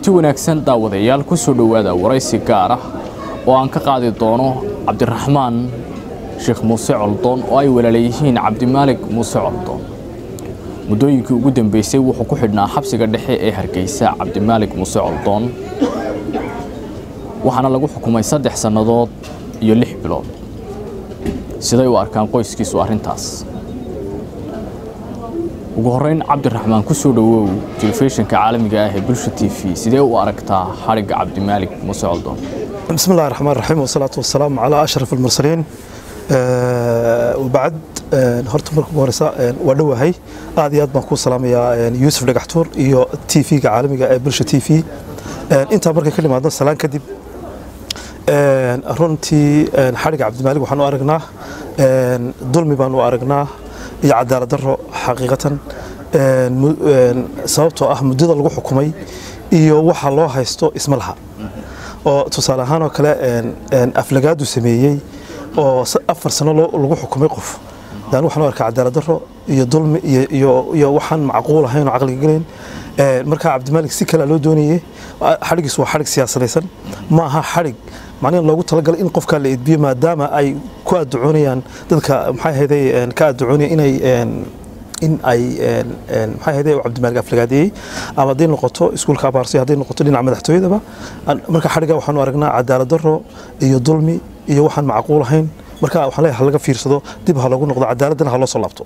kulanti wanaagsan daawadayaal ku soo dhowaada waraysi gaar ah oo aan ka qaadi doono cabdiraxmaan sheekh muuse coldoon oo ay walaalayihiin cabdimaalig muuse coldoon. Muddooyinkii ugu dambeysay wuxuu ku xidhnaa xabsiga dhexe ee hargeysa cabdimaalig muuse coldoon waxaana lagu xukumay saddex sannadood iyo lix bilood. Siday u arkaan qoyskiisu arrintaas ugu horeyn cabdiraxmaan ku soo dhowow telefishinka caalamiga ah ee bulsha t v. Sidee u aragtaa xarigga cabdimaalik muuse bismi illahi raxmaan raxiim wasalaatu wasalaamu calaa ashraf almursaliin bacd horta marka ugu horeysa waa dhowahay aad iyo aad baan kuu salaamayaa yuusuf dhagaxtuur iyo t v-ga caalamiga ah ee bulsha t v. Intaa markay ka nimaadno salaan kadib runtii xarigga cabdimaalik waxaan u aragnaa. Dulmi baan u aragnaa iyo cadaalad daro xaqiiqatan sababtoo ah muddada lagu xukumay iyo waxa loo haysto isma laha. Oo tusaale ahaan oo kale aflagaadu sameeyey oo afar sano lagu xukumay qof. Dan waxaan u arkaa cadaalad daro iyo dulmi iyo waxaan macquul ahayn oo caqliga gelayn markaa cabdimaalig si kale loo doonayey xadhigiis waa xadhig siyaasadaysan ma aha xadhig. Macnaha loogu talagalay in qofkaa la edbiyo maadaama ay ku adducoonayaan dadka maxay ahayday ka adducoonaya inay in ay maxay ahayday cabdimaalig aflagaadeeyey ama hadday noqoto iskuulka abaarso hadday noqoto dhinaca madaxtooyadaba marka xadhiga waxaanu aragnaa cadaalad daro iyo dulmi iyo waxaan macquul ahayn. Marka waxaan leeyahay laga fiirsado dib ha loogu noqdo cadaaladana ha loo soo laabto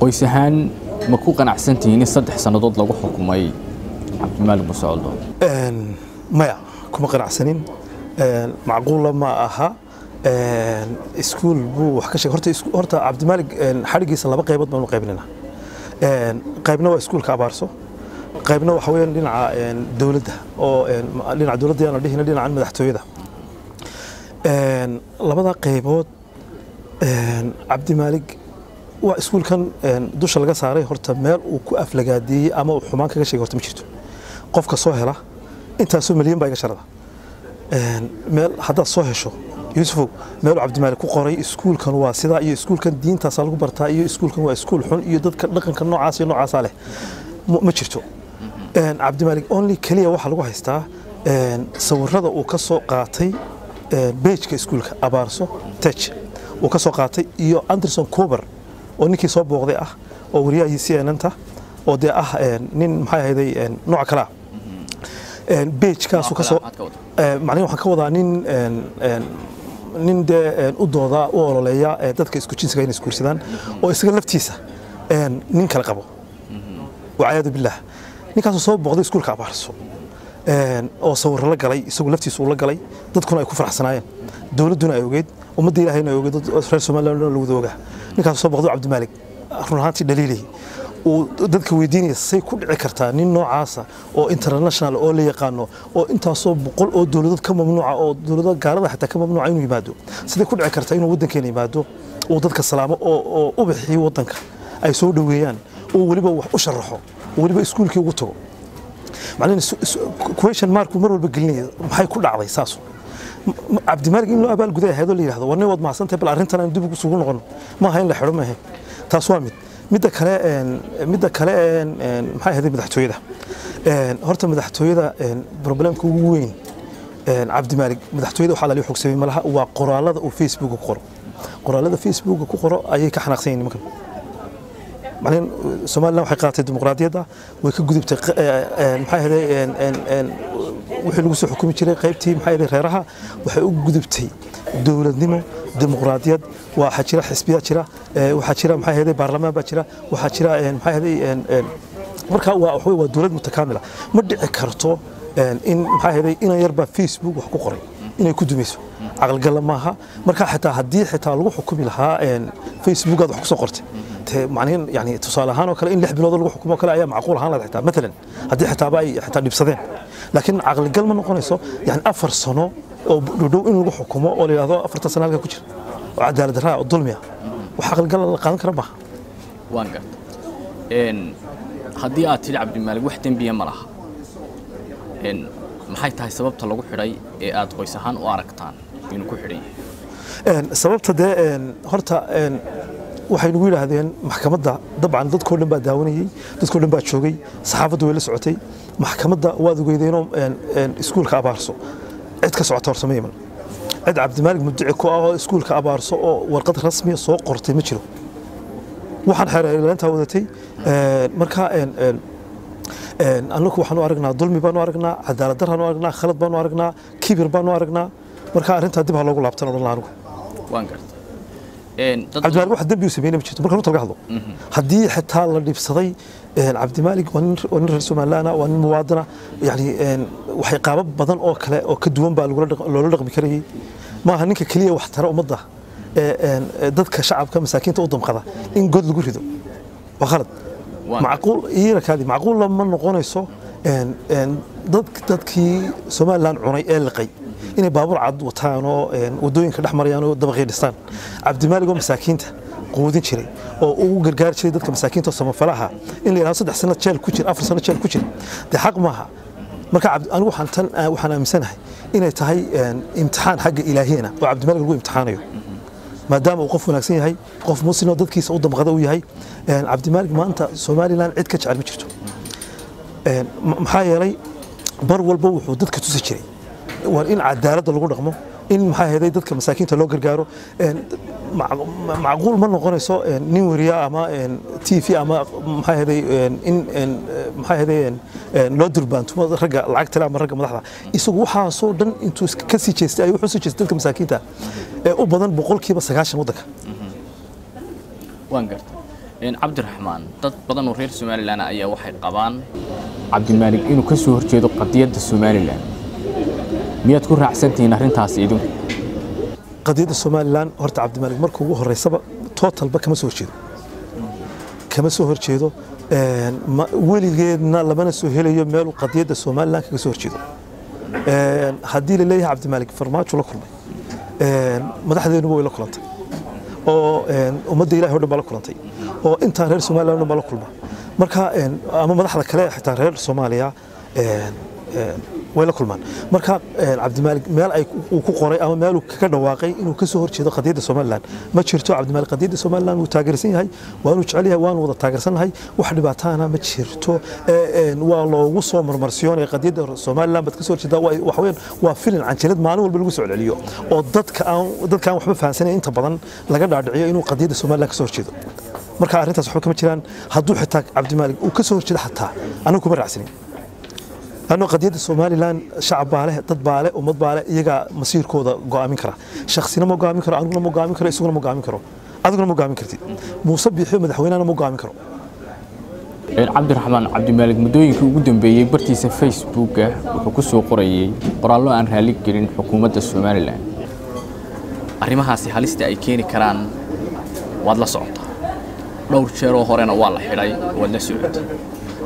qoys ahaan ma ku qanacsan tihiin in saddex sannadood lagu xukumay cabdimaalig muuse coldoon maya kuma qanacsanin. Macquulla ma aha. Iskuul buu wax ka sheegay. Horta horta cabdimaalig xadhigiisa laba qaybood baan u qaybinaynaa qaybna waa iskuulka abaarso. Qaybna waxa weeyaan dhinaca dowladda oo dhinaca dowladda yaan la dhihina dhinacan madaxtooyada. Labada qaybood cabdimaalig waa iskuulkan dusha laga saaray horta meel uu ku aflagaadeeyey ama uu xumaan kaga sheegay horta ma jirto. Qofka soo hela intaasoo milyan baa iga sharada. Meel haddaad soo hesho yuusufow meelu cabdimaalig ku qoray iskuulkan waa sidaa iyo iskuulkan diintaasaa lagu bartaa iyo iskuulkan waa iskuul xun iyo dadka dhaqanka noocaas iyo noocaasaa leh. Ma jirto. Cabdimaalig only keliya waxaa lagu haystaa sawirada uu ka soo qaatay beejka iskuulka abaarso tej uu ka soo qaatay iyo anderson cober oo ninkii soo booqday ah oo wariyahii cnnta oo dee ah nin maxay ahayday nooc kale ah. Beejkaasu ka soo macnihi waxaan ka wadaa nin nin dee u dooda u ololeeya dadka isku jinsiga inay isguursadaan oo isaga laftiisa nin kale qabo. Wacayaadu billaah ninkaasoo soo booqday iskuulka abaarso. Oo sawirro la galay isagu laftiisu uu la galay dadkuna ay ku faraxsanaayeen. Dowladduna ay ogeyd ummadda ilahayna ay ogeyd reer somaliland lagu wada ogaa ninkaasoo soo booqday cabdimaalig run ahaantii dhaliilay uu dadka weydiinaya say ku dhici kartaa nin noocaasa oo international oo la yaqaano oo intaasoo boqol oo dowladood ka mamnuuca oo dowlado gaalada xitaa ka mamnuuca inuu yimaado. Siday ku dhici kartaa inuu waddankeena yimaado uu dadka salaamo oo u bixiyo waddanka. Ay soo dhoweeyaan. Oo weliba wax u sharaxo weliba iskuulkii ugu tago. Question marku mar walba gelinaya maxay ku dhacday saasu cabdimaalig in loo abaalguday ahaydoo la yidhahdo warnay waad mahadsantahay bal arrintan aan dib isugu noqono ma aha in la xidho maahayn taas waa mid. Midda kale midda kale maxay ahayd madaxtooyada? Horta madaxtooyada problemka ugu weyn cabdimaalig madaxtooyada waxaa lali xogsamay malaha waa qoraalada uu facebooka ku qoro. Qoraalada facebooka ku qoro ayay ka xanaaqsan yihiin nimankan. Macnaheed somaliland waxay qaadatay dimuqraadiyadda way ka gudubtay maxay ahayd wixii lagu soo xukumi jiray qaybtii maxay ahayd reeraha. Waxay u gudubtay dowladnimo dimuqraadiyad waxaa jira xisbiyaa jira waxaa jira maxay ahayd baarlamaan baa jira waxaa jira maxay ahayd marka waa waxa waa dowlad mutakaamila ma dhici karto in maxay ahayd inan yar baa facebook wax ku qoray inay ku dumayso caqligalla maaha marka xitaa haddii xitaa lagu xukumi lahaa facebookaad wax ku soo qortay. Yani tusaale ahaan oo kale in lix bilood lagu xukumo kale ayaa macquul ahaan lahayd xitaa. Matalan haddii xitaaba ay xitaa dhibsadeen. Laakiin caqligal ma noqonayso yani afar sano oo dhowdhow in lagu xukumo oo la yidhahdo afartan sano halka ku jira. Oo cadaalad darraa oo dulmiya. Wax caqligal la qaadan kara maaha waan garta. Haddii aad tidhi cabdimaalig wax dembiya ma laha. Maxay tahay sababta lagu xidhay ee aad qoys ahaan u aragtaan inuu ku xidhan yahay. Sababta dee horta waxay nagu yidhaahdeen maxkamadda dabcan dadkoo dhan baa daawanayey dadkoo dhan baa joogay saxaafaddu way la socotay maxkamadda waad ogeydeenoo iskuulka abaarso. Cid ka socota horse ma iman. Cid cabdimaalig muddici ku ah oo iskuulka abaarso oo warqad rasmiya soo qortay ma jiro. Waxaan xeerlaaintaa wadatay marka annagu waxaanu aragnaa dulmi baanu aragnaa cadaalad daraanu aragnaa khalad baanu aragnaa kibir baanu aragnaa marka arrintaa dib ha loogu laabtan odhan laha anigu waan garta cabdimaalig wax dembi uu sameeyey ma jirto marka runta laga hadlo. Haddii xitaa la dhibsaday cabdimaalig waa nin reer somalilaana waa nin muwaadina yani waxay qaabab badan oo kale oo ka duwan baa loola dhaqmi karayay maaha ninka keliya wax tara ummadda dadka shacabka masaakiinta u damqada in god lagu rido. Waa khalad. Macquul iyarakaadi macquulla ma noqonayso dadkii somalilan cunay ee liqay inay baabuur cad wataan oo waddooyinka dhex marayaan oo dabaqii dhistaan. Cabdimaalig oo masaakiinta quudin jiray oo ugu gargaari jiray dadka masaakiinta samafalaha in la yidhahdo saddex sano jeel ku jira afar sano jeel ku jira dee xaq maaha marka anigu waxaan tan waxaan aaminsanahay inay tahay imtixaan xagga ilaahiyana oo cabdimaalig lagu imtixaanayo. Maadaama uu qof wanaagsan yahay qof muslim oo dadkiisa u damqada u yahay cabdimaalig maanta somalilan cid ka jecel ma jirto. Maxaa yeelay bar walba wuxuu dadka tusi jiray. Waa in cadaaladda lagu dhaqmo in maxaa heeday dadka masaakiinta loo gargaaro macquul ma noqonayso nin wariya ama t v ama maxaa heeday in maxaa heeday loo durbaantumo ragga lacag tale ama ragga madaxda. Isagu waxaasoo dhan intuu ka sii jeestay ayuu wuxuu sii jeestay dadka masaakiinta. Ee u badan boqolkiiba sagaashan waddanka. Waan garta cabdiraxmaan dad badan oo reer somalilan ayaa waxay qabaan cabdimaalig inuu ka soo horjeedo qadiyadda somalilan miyaad ku raacsantihiin arrintaas idinku qadiyadda somalilan horta cabdimaalig marka ugu horeysaba tootalba kama soo horjeedo. Kama soo horjeedo weligeedna lamana soo helayo meeluu qadiyadda somalilan kaga soo horjeedo. Haddii la leeyahay cabdimaalig farmaajo la kulmay. Madaxdeenuba way la kulantay. Oo ummadda ilahi o dhan baa la kulantay. Oo intaa reer somalilan o dhan baa la kulma marka ama madaxda kale xitaa reer soomaaliya way la kulmaan. Marka cabdimaalig meel uu ku qoray ama meel uu kaga dhawaaqay inuu ka horjeedo qadiyadda somalilan ma jirto cabdimaalig qadiyadda somalilan wuu taageersan yahay waanu jecel waanu wada taageersannahay wax dhibaataana ma jirto. Waa loogu soo marmarsiyoonaya qadiyadda somalilan baad ka soo horjeedaa. Waa filin canjilad maalin walba lagu soo celceliyo. Oo dadka aan waxba fahansanayn inta badan laga dhaadhiciyo inuu qadiyadda somalilan ka horjeedo marka arrintaas waxba kama jiraan. Hadduu xitaa cabdimaalig uu ka soo horjeedo xataa anigu kuma raacsanin anoo qadiyadda somalilan shacab baa leh dad baa leh ummad baa leh iyagaa masiirkooda go'aamin kara. Shaksina ma go'aamin karo aniguna ma go'aamin karo isaguna ma go'aamin karo. Adiguna ma go'aamin kartid muuse biixiyo madaxweynahana ma go'aamin karo. Cabdiraxmaan cabdimaalig muddooyinkii ugu dambeeyey bartiisa facebooka wuxuu ku soo qorayey qoraallo aan raali gelin xukuumadda somalilan. Arrimahaasi halista ay keeni karaan waad la socotaa dhowr jeeroo horena waa la xidhay waad la socotay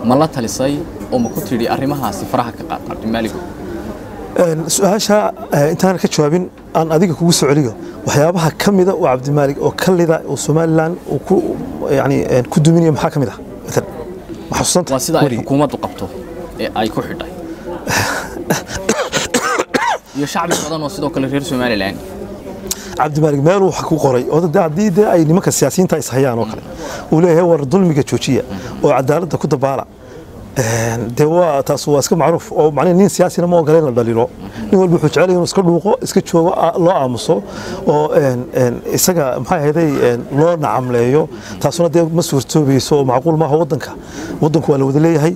ma la talisay oo ma ku tidhi arrimahaasi faraha ka qaad cabdimaaligo su'aasha intaan ka jawaabin aan adiga kugu soo celiyo waxyaabaha ka mida oo cabdimaalig oo ka lida oo somalilan ku duminayo maxaa ka mid ah? Waa sida ay xukuumaddu qabto ee ay ku xidhay. Iyo shacbi badan oo sidoo kale reer somalilan. Cabdimaalig meel wax ku qoray oo haddii dee ay nimanka siyaasiyiinta is hayaan oo kale uu leeyahay war dulmiga joojiya oo cadaaladda ku dabaala dee waa taas waa iska macruuf oo macnaha nin siyaasina ma ogola in la dhaliilo nin walba wuxuu jecel inuu iska dhuuqo iska joogo loo aamuso oo isaga maxaa ahayday loo nacamleeyo taasuna dee ma suurtoobayso oo macquul maaha waddanka. Waddanku waa la wada leeyahay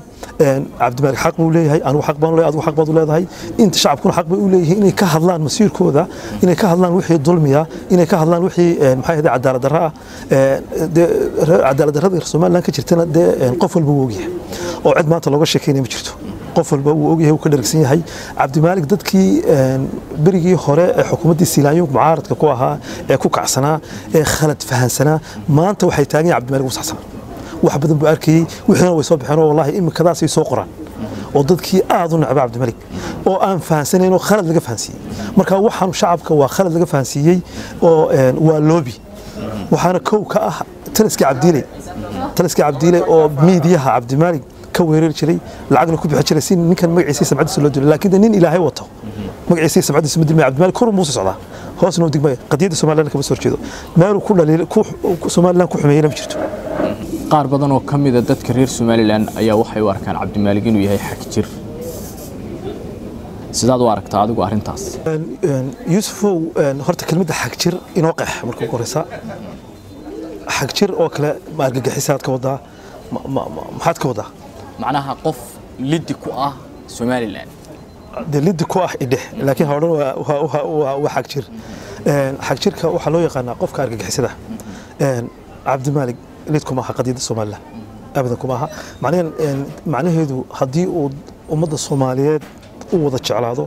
cabdimaalig xaq buu leeyahay anigu xaq baan leeyahay adigu xaq baad u leedahay. Inta shacabkuna xaq bay u leeyihiin inay ka hadlaan masiirkooda inay ka hadlaan wixii dulmiya inay ka hadlaan wixii maxaa ahayday cadaalad darra ah. Dee cadaalad darrada somaliland ka jirtana dee qof walba wuu ogyahay. Oo cid maanta looga sheekeynaya ma jirto. Qof walba wuu ogyahay wuu ka dharagsan yahay. Cabdimaalig dadkii berigii hore ee xukuumaddii siilaanyo mucaaradka ku ahaa ee ku kacsanaa ee khalad fahansanaa maanta waxay taagan yahay cabdimaalig uu saxsanaa wax badan buu arkayey wixiina way soo baxeen oo wallahi iminkadaasay soo qoraan. Oo dadkii aad u necba cabdimalik oo aan fahansanayn oo khalad laga fahansiiyey. Marka waxaan shacabka waa khalad laga fahansiiyey oo waa loobi waxaana kow ka ah taliskii cabdiiley taliskii cabdiiley oo miidiyaha cabdimaalig ka weerari jiray lacagna ku bixi jiray si ninkan magaciisa samcadiisa loo dilo laakiin nin ilaahay wato. Magaciisa samcadiisa ma dilmay. Cabdimaalig kor muuse socdaa. Hoosna u digmaya qadiyadda somaliland kama soo horjeedo. Meeluu ku dhaliil somaliland ku xumeeyena ma jirto. Qaar badan oo ka mida dadka reer somalilan ayaa waxay u arkaan cabdimaalig inuu yahay xag jir. Sidaad u aragtaa adigu arrintaas? Yuusufow horta kelmadda xag jir inoo qeex marka ugu horeysa xag jir oo kale ma argagixisaad ka wadaa. Maxaad ka wadaa macnaha qof liddi ku ah somalilan dee liddi ku ah idheh laakiin ha odhan waa xag jir. Xag jirka waxaa loo yaqaanaa qofka argagixisada. Cabdimaalig lid kuma aha qadiyadda somalilan abadan kuma aha. Macnaheedu haddii uu ummadda soomaaliyeed u wada jeclaado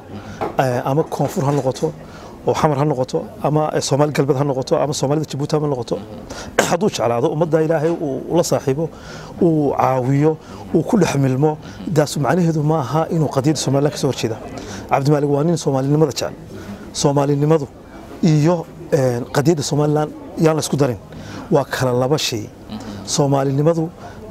ama koonfur ha noqoto oo xamar ha noqoto ama soomaali galbeed ha noqoto ama soomaalida jabuuti ha noqoto hadduu jeclaado ummadda ilaahay uu la saaxiibo uu caawiyo uu ku dhex milmo daas macnaheedu ma aha inuu qadiyadda somalilan ka soo horjeeda. Cabdimaalig waa nin soomaalinimada jecel soomaalinimadu iyo qadiyadda somalilan yaan la isku darin. Waa kala laba shay. Soomaalinimadu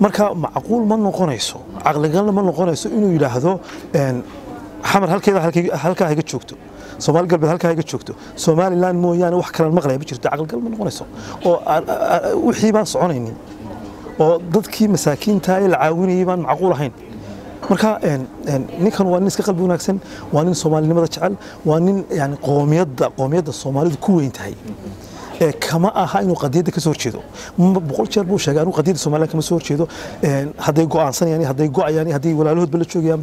marka macquul ma noqonayso caqligalna ma noqonayso inuu yidhaahdo xamar halkeeda halkaa haga joogto. Soomaali galbeed halkaa haga joogto. Somalilan mooyaane wax kalan maqlaya ma jirto. Caqligal ma noqonayso. Oo wixii baan soconaynin. Oo dadkii masaakiinta ee la caawinayay baan macquul ahayn. Marka ninkan waa nin iska qalbi wanaagsan waa nin soomaalinimada jecel waa nin yani qoomiyadda qoomiyadda soomaalidu ku weyn tahay kama aha inuu qadiyadda ka soo horjeedo boqol jeer buu sheegay anuu qadiyadda somaliland kama soo horjeedo hadday go'aansanayaan hadday go'ayaan hadday walaalahoodba la joogayaan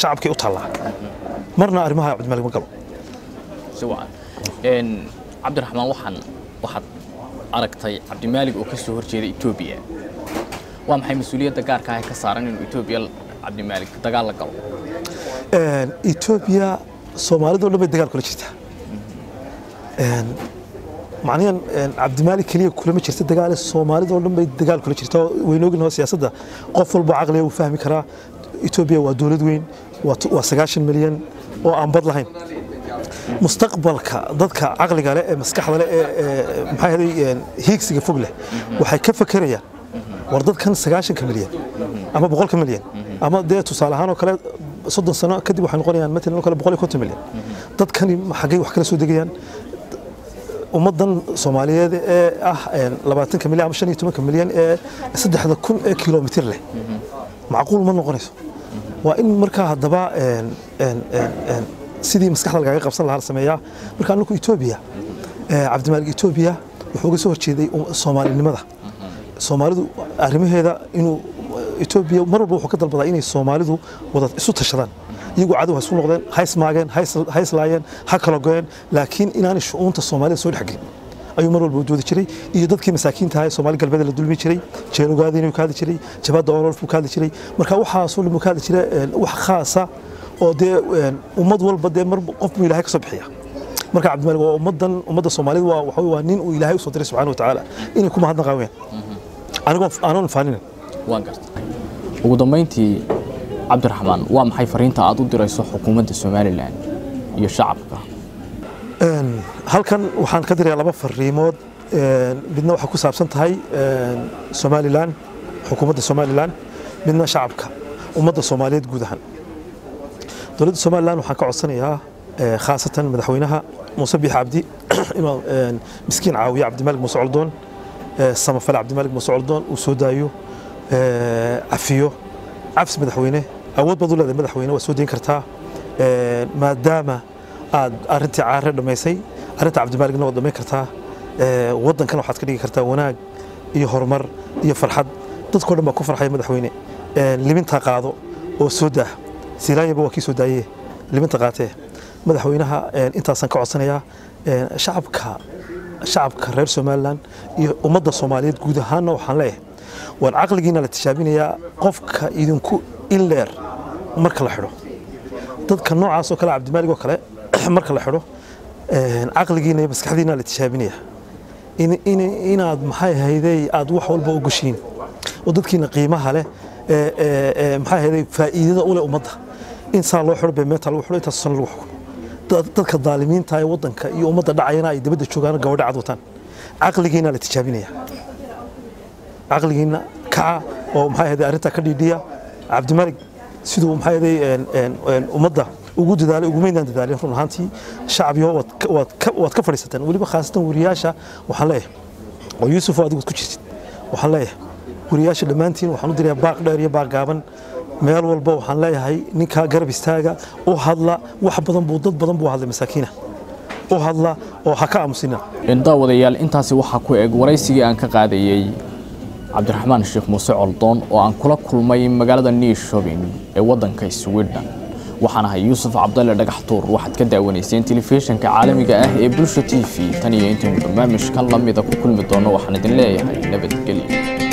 shacabkay u taallaa marna arrimaha cabdimaalig ma galo. Cabdiraxmaan waxaan waxaad aragtay cabdimaalig oo ka soo horjeeda etoobiya waa maxay mas'uuliyadda gaarka ah ka saaran inuu etoobiya cabdimaalig dagaal la galo? Etoobiya soomaalidoo dhan bay dagaal kula jirtaa macnahan cabdimaalik keliya kulama jirta dagaale soomaalida oo dhan bay dagaal kula jirta. Waynu ognaho siyaasadda. Qof walba caqliga uu fahmi karaa. Etoobiya waa dowlad weyn waa sagaashan milyan oo aan bad lahayn. Mustaqbalka dadka caqliga leh ee maskaxda leh ee maxaa yahay hiigsiga fog leh waxay ka fakerayaan war dadkan sagaashanka milyan ama boqolka milyan ama dee tusaale ahaan oo kale soddon sano kadib waxay noqonayaan matalan oo kale boqol iyo konton milyan. Dadkani xaggay wax kala soo degayaan ummaddan soomaaliyeed ee ah labaatanka milyan ama shan iyo tobanka milyan ee saddexda kun ee kilomitir leh. Macquul ma noqonayso. Waa in markaa haddaba sidii maskaxda lagaga qabsan lahaa la sameeyaa. Marka anaku etoobiya cabdimaalig etoobiya wuxuu uga soo horjeeday soomaalinimada. Soomaalidu arrimaheeda inuu etoobiya mar walba wuxuu ka dalbadaa inay soomaalidu wada isu tashadaan iyagu cadow ha isu noqdeen ha ismaageen ha islaayeen ha kala goyeen laakiin inaanay shu'uunta soomaalida soo dhexgelin ayuu mar walba u doodi jiray iyo dadkii masaakiinta ahaa ee soomaali galbeed la dulmi jiray jeelogaadinuu ka hadli jiray jabadda ololfuu ka hadli jiray. Marka waxaasoo dhan buu ka hadli jiray wax khaasa oo dee ummad walba dee mar qof buu ilaahay ka soo bixiya marka cabdimaalig waa ummaddan ummadda soomaalida waa waxa waa nin uu ilaahay u soo diray subxaana watacaala inay ku mahadnaqaan weyaan anigoo aanan faaninin waan gartay. Ugu dambayntii cabdiraxmaan waa maxay fariinta aad u dirayso xukuumadda somalilan iyo shacabka? Halkan waxaan ka dirayaa laba fariimood. Midna waxay ku saabsan tahay somalilan xukuumadda somalilan midna shacabka ummadda soomaaliyeed guud ahaan dowladda somalilan waxaan ka codsanayaa khaasatan madaxweynaha muuse biix cabdi inuu miskiin caawiyo cabdimaalig muuse coldoon samafale cabdimaalig muuse coldoon uu soo daayo cafiyo cabsi madaxweyne awood baad u leedahay madaxweyne waa soo dayn kartaa. Maadaama aad arrintii caare dhammaysay arrinta cabdimaaligna waad dhammayn kartaa waddankan waxaad ka dhigi kartaa wanaag iyo horumar iyo farxad. Dadkoo dhan baa ku farxaya madaxweyne. Limintaa qaado oo soo daah silaanyaba waa kii soo daayee liminta qaatee. Madaxweynaha intaasaan ka codsanayaa shacabka shacabka reer somalilan iyo ummadda soomaaliyeed guud ahaanna waxaan leeyahay. Waan caqligiina la tijaabinayaa qofka idinku inleer marka la xidho. Dadka noocaas oo kale cabdimaalig oo kale marka la xidho caqligiina iyo maskaxdiina la tijaabinaya inaad maxay ahayday aad wax walba u oo dadkiina qiimaha leh maxay ahayday faa'iidada u leh ummadda? In saa loo xidho beemeeta lagu xidho intaas san lagu xukumo dadka daalimiinta ee waddanka iyo ummadda dhacayana ay dabadda joogaan gabadha wataan. Caqligiina la tijaabinaya caqligiina kaca oo maxay ahayday arrintaa ka dhiidhiya cabdimalig siduu ummadda ugu dadaalay ugumaydaan dadaalin run ahaantii shacbiyo waad ka fadhiisateen. Weliba khaasatan wariyaasha waxaan leeyahay. Oo yuusuf adigu ku jirtid waxaan leeyahay. Wariyaasha dhammaantiin waxaan u dirayaa baaq dheer iyo baaq gaaban. Meel walba waxaan leeyahay ninkaa garab istaaga u hadla wax badan buu dad badan buu hadlay masaakiina u hadla oo ha ka aamusina daawadayaal intaasi waxaa ku eg waraysigii aan ka qaadayey cabdiraxmaan sheekh muuse coldoon oo aan kula kulmay magaalada niishobin ee waddanka sweden. Waxaan ahay yuusuf cabdalle dhagaxtuur waxaad ka daawanayseen telefishinka caalamiga ah ee bulsha t v. Tan iyo intaynu barnaamijkan la mida ku kulmi doonno waxaan idin leeyahay nabadgelyo